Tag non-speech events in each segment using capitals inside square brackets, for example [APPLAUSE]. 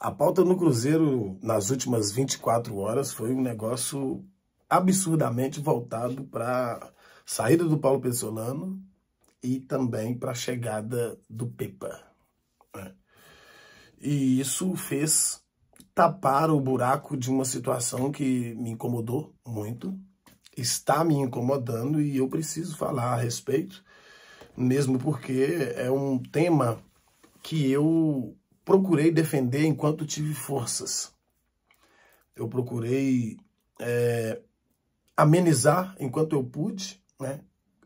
A pauta no Cruzeiro nas últimas 24 horas foi um negócio absurdamente voltado para saída do Paulo Pessolano e também para a chegada do Pepa. Né? E isso fez tapar o buraco de uma situação que me incomodou muito, está me incomodando e eu preciso falar a respeito, mesmo porque é um tema que eu procurei defender enquanto tive forças. Eu procurei é, amenizar enquanto eu pude, né?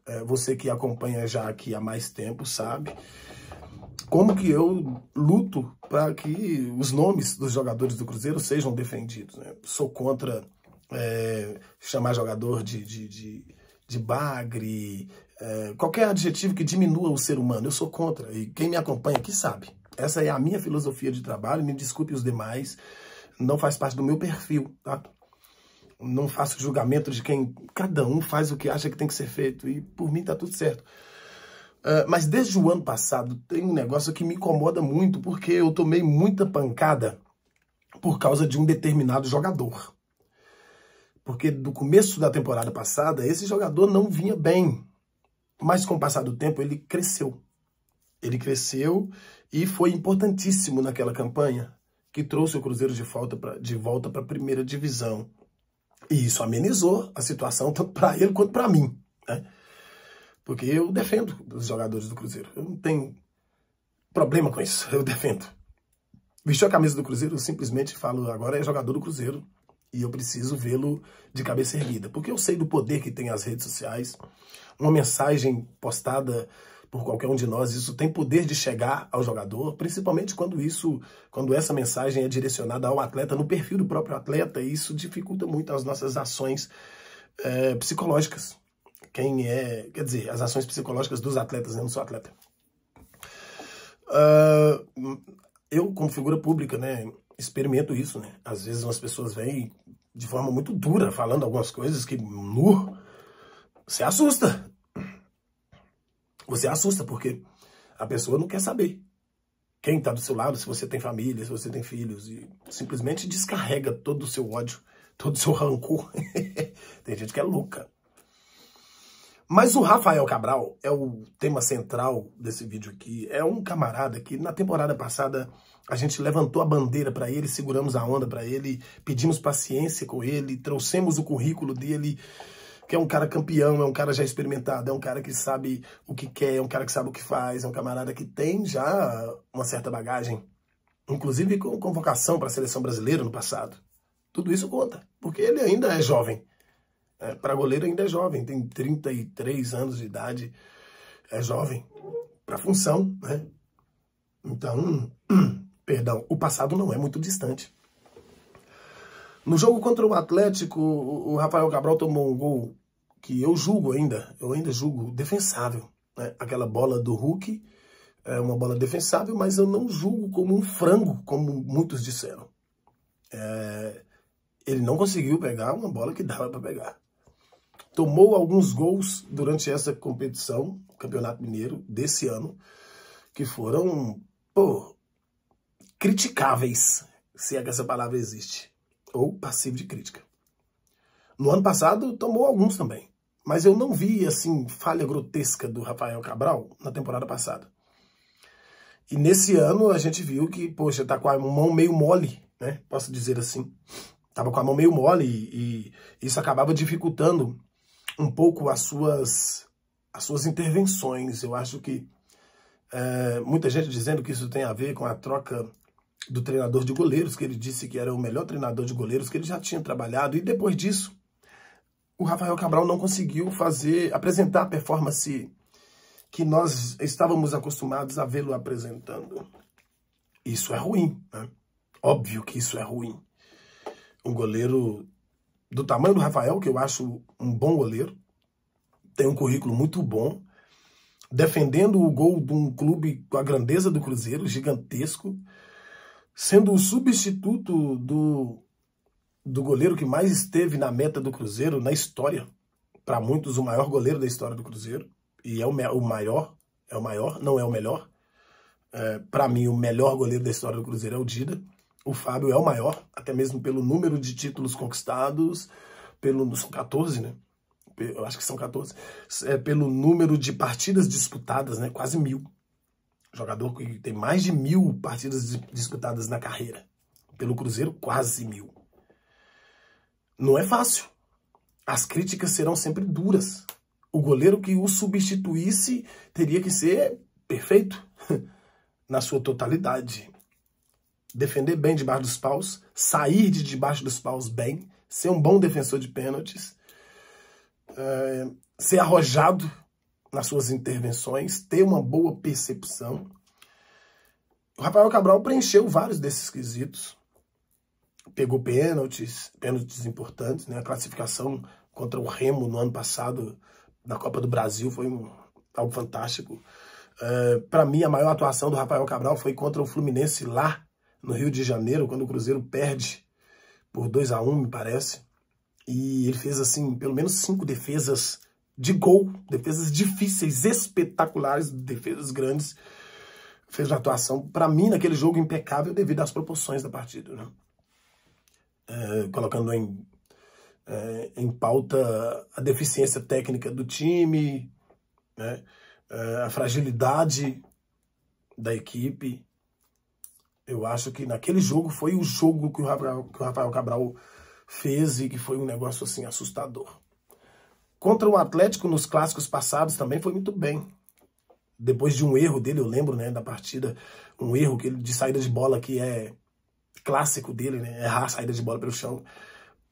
É, você que acompanha já aqui há mais tempo sabe como que eu luto para que os nomes dos jogadores do Cruzeiro sejam defendidos. Né? Sou contra é, chamar jogador de, de, de, de bagre, é, qualquer adjetivo que diminua o ser humano. Eu sou contra. E quem me acompanha aqui sabe. Essa é a minha filosofia de trabalho, me desculpe os demais, não faz parte do meu perfil, tá? Não faço julgamento de quem, cada um faz o que acha que tem que ser feito, e por mim tá tudo certo. Uh, mas desde o ano passado tem um negócio que me incomoda muito, porque eu tomei muita pancada por causa de um determinado jogador. Porque do começo da temporada passada, esse jogador não vinha bem. Mas com o passar do tempo, ele cresceu. Ele cresceu e foi importantíssimo naquela campanha que trouxe o Cruzeiro de volta para de volta para a primeira divisão. E isso amenizou a situação tanto para ele quanto para mim, né? Porque eu defendo os jogadores do Cruzeiro. Eu não tenho problema com isso. Eu defendo. Vestiu a camisa do Cruzeiro, eu simplesmente falo agora é jogador do Cruzeiro e eu preciso vê-lo de cabeça erguida, porque eu sei do poder que tem as redes sociais. Uma mensagem postada por qualquer um de nós, isso tem poder de chegar ao jogador, principalmente quando isso, quando essa mensagem é direcionada ao atleta, no perfil do próprio atleta, e isso dificulta muito as nossas ações é, psicológicas. Quem é, quer dizer, as ações psicológicas dos atletas, né? não sou atleta. Uh, eu, como figura pública, né, experimento isso, né? Às vezes umas pessoas vêm de forma muito dura, falando algumas coisas que, nu, você assusta. Você assusta, porque a pessoa não quer saber quem está do seu lado, se você tem família, se você tem filhos, e simplesmente descarrega todo o seu ódio, todo o seu rancor. [LAUGHS] tem gente que é louca. Mas o Rafael Cabral é o tema central desse vídeo aqui. É um camarada que na temporada passada a gente levantou a bandeira para ele, seguramos a onda para ele, pedimos paciência com ele, trouxemos o currículo dele que é um cara campeão, é um cara já experimentado, é um cara que sabe o que quer, é um cara que sabe o que faz, é um camarada que tem já uma certa bagagem, inclusive com convocação para a seleção brasileira no passado. Tudo isso conta, porque ele ainda é jovem. É, para goleiro ainda é jovem, tem 33 anos de idade, é jovem para função, né? Então, [CLEARS THROAT] perdão, o passado não é muito distante. No jogo contra o Atlético, o Rafael Cabral tomou um gol que eu julgo ainda, eu ainda julgo defensável. Né? Aquela bola do Hulk é uma bola defensável, mas eu não julgo como um frango, como muitos disseram. É, ele não conseguiu pegar uma bola que dava para pegar. Tomou alguns gols durante essa competição, Campeonato Mineiro, desse ano, que foram, pô, criticáveis, se é que essa palavra existe, ou passivo de crítica. No ano passado, tomou alguns também. Mas eu não vi, assim, falha grotesca do Rafael Cabral na temporada passada. E nesse ano a gente viu que, poxa, tá com a mão meio mole, né? Posso dizer assim. Tava com a mão meio mole e, e isso acabava dificultando um pouco as suas, as suas intervenções. Eu acho que é, muita gente dizendo que isso tem a ver com a troca do treinador de goleiros, que ele disse que era o melhor treinador de goleiros que ele já tinha trabalhado. E depois disso, o Rafael Cabral não conseguiu fazer, apresentar a performance que nós estávamos acostumados a vê-lo apresentando. Isso é ruim, né? Óbvio que isso é ruim. Um goleiro do tamanho do Rafael, que eu acho um bom goleiro, tem um currículo muito bom, defendendo o gol de um clube com a grandeza do Cruzeiro, gigantesco, sendo o substituto do do goleiro que mais esteve na meta do Cruzeiro na história. Para muitos, o maior goleiro da história do Cruzeiro. E é o, o maior, é o maior, não é o melhor. É, Para mim, o melhor goleiro da história do Cruzeiro é o Dida. O Fábio é o maior, até mesmo pelo número de títulos conquistados, pelo são 14, né? Eu acho que são 14. É, pelo número de partidas disputadas, né? Quase mil. Jogador que tem mais de mil partidas disputadas na carreira. Pelo Cruzeiro, quase mil. Não é fácil. As críticas serão sempre duras. O goleiro que o substituísse teria que ser perfeito [LAUGHS] na sua totalidade. Defender bem debaixo dos paus, sair de debaixo dos paus bem, ser um bom defensor de pênaltis, é, ser arrojado nas suas intervenções, ter uma boa percepção. O Rafael Cabral preencheu vários desses quesitos. Pegou pênaltis, pênaltis importantes, né? A classificação contra o Remo no ano passado na Copa do Brasil foi um, algo fantástico. Uh, Para mim, a maior atuação do Rafael Cabral foi contra o Fluminense lá no Rio de Janeiro, quando o Cruzeiro perde por 2 a 1 me parece. E ele fez, assim, pelo menos cinco defesas de gol, defesas difíceis, espetaculares, defesas grandes. Fez uma atuação, para mim, naquele jogo impecável devido às proporções da partida. Né? É, colocando em, é, em pauta a deficiência técnica do time, né? é, a fragilidade da equipe. Eu acho que naquele jogo foi o jogo que o Rafael, que o Rafael Cabral fez e que foi um negócio assim assustador. Contra o Atlético nos clássicos passados também foi muito bem. Depois de um erro dele, eu lembro, né, da partida, um erro que ele, de saída de bola que é clássico dele, né, errar a saída de bola pelo chão.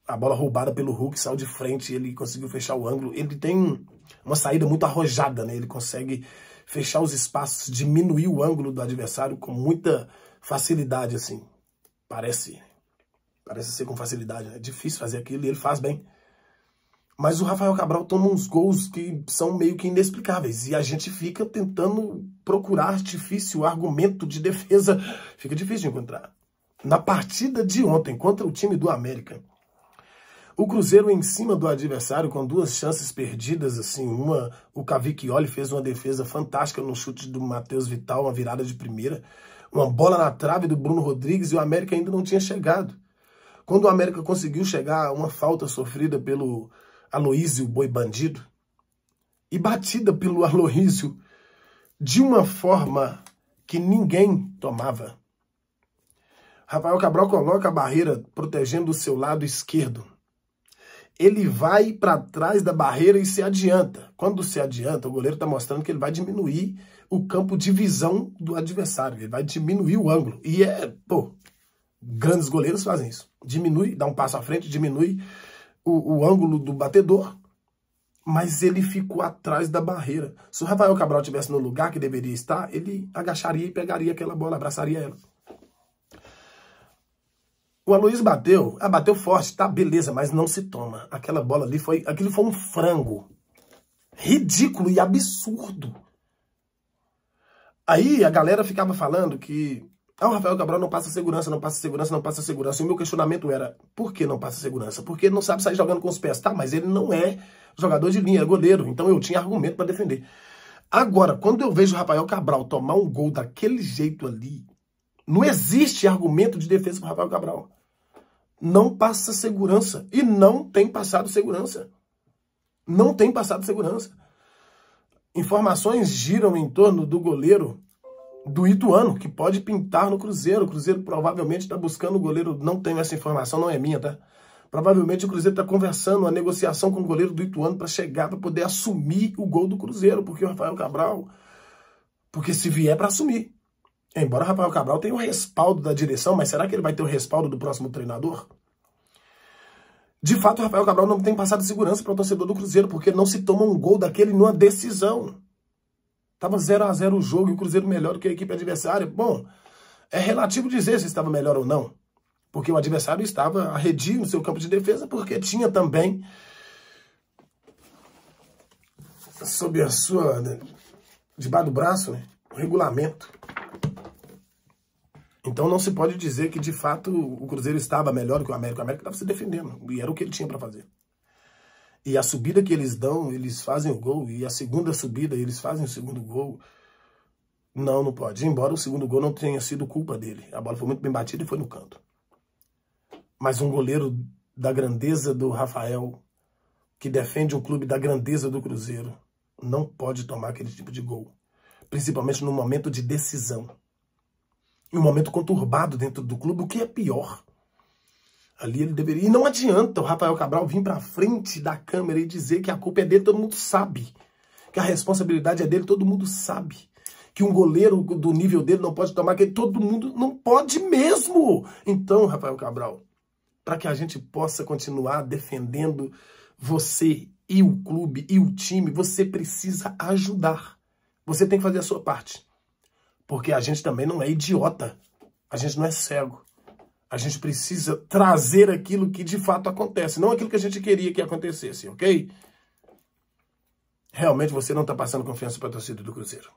A bola roubada pelo Hulk, saiu de frente, ele conseguiu fechar o ângulo. Ele tem uma saída muito arrojada, né? Ele consegue fechar os espaços, diminuir o ângulo do adversário com muita facilidade, assim. Parece Parece ser com facilidade, né? É difícil fazer aquilo e ele faz bem. Mas o Rafael Cabral toma uns gols que são meio que inexplicáveis. E a gente fica tentando procurar artifício, argumento de defesa. Fica difícil de encontrar. Na partida de ontem contra o time do América, o Cruzeiro em cima do adversário com duas chances perdidas, assim, uma, o Cavicchioli fez uma defesa fantástica no chute do Matheus Vital, uma virada de primeira, uma bola na trave do Bruno Rodrigues e o América ainda não tinha chegado. Quando o América conseguiu chegar uma falta sofrida pelo Aloísio Boi Bandido e batida pelo [LAUGHS] Aloísio de uma forma que ninguém tomava. Rafael Cabral coloca a barreira protegendo o seu lado esquerdo. Ele vai para trás da barreira e se adianta. Quando se adianta, o goleiro está mostrando que ele vai diminuir o campo de visão do adversário. Ele vai diminuir o ângulo. E é, pô, Grandes goleiros fazem isso. Diminui, dá um passo à frente, diminui o, o ângulo do batedor, mas ele ficou atrás da barreira. Se o Rafael Cabral estivesse no lugar que deveria estar, ele agacharia e pegaria aquela bola, abraçaria ela. O Aloysio bateu, ah, bateu forte, tá, beleza, mas não se toma. Aquela bola ali foi, aquilo foi um frango. Ridículo e absurdo. Aí a galera ficava falando que ah, o Rafael Cabral não passa segurança, não passa segurança, não passa segurança. E o meu questionamento era, por que não passa segurança? Porque ele não sabe sair jogando com os pés. Tá, mas ele não é jogador de linha, é goleiro. Então eu tinha argumento para defender. Agora, quando eu vejo o Rafael Cabral tomar um gol daquele jeito ali, não existe argumento de defesa para Rafael Cabral. Não passa segurança. E não tem passado segurança. Não tem passado segurança. Informações giram em torno do goleiro do Ituano, que pode pintar no Cruzeiro. O Cruzeiro provavelmente está buscando o goleiro, não tenho essa informação, não é minha, tá? Provavelmente o Cruzeiro está conversando, uma negociação com o goleiro do Ituano para chegar, para poder assumir o gol do Cruzeiro, porque o Rafael Cabral, porque se vier para assumir. Embora Rafael Cabral tenha o respaldo da direção, mas será que ele vai ter o respaldo do próximo treinador? De fato, Rafael Cabral não tem passado segurança para o torcedor do Cruzeiro, porque não se toma um gol daquele numa decisão. Estava 0 a 0 o jogo e o Cruzeiro melhor do que a equipe adversária. Bom, é relativo dizer se estava melhor ou não. Porque o adversário estava arredio no seu campo de defesa, porque tinha também, sob a sua, né, debaixo do braço, né, o regulamento. Então não se pode dizer que, de fato, o Cruzeiro estava melhor que o América. O América estava se defendendo, e era o que ele tinha para fazer. E a subida que eles dão, eles fazem o gol. E a segunda subida, eles fazem o segundo gol. Não, não pode. Embora o segundo gol não tenha sido culpa dele. A bola foi muito bem batida e foi no canto. Mas um goleiro da grandeza do Rafael, que defende um clube da grandeza do Cruzeiro, não pode tomar aquele tipo de gol. Principalmente no momento de decisão. Um momento conturbado dentro do clube, o que é pior. Ali ele deveria. E não adianta o Rafael Cabral vir para frente da câmera e dizer que a culpa é dele, todo mundo sabe. Que a responsabilidade é dele, todo mundo sabe que um goleiro do nível dele não pode tomar, que todo mundo não pode mesmo. Então, Rafael Cabral, para que a gente possa continuar defendendo você e o clube e o time, você precisa ajudar. Você tem que fazer a sua parte. Porque a gente também não é idiota. A gente não é cego. A gente precisa trazer aquilo que de fato acontece, não aquilo que a gente queria que acontecesse, ok? Realmente você não está passando confiança para a torcida do Cruzeiro.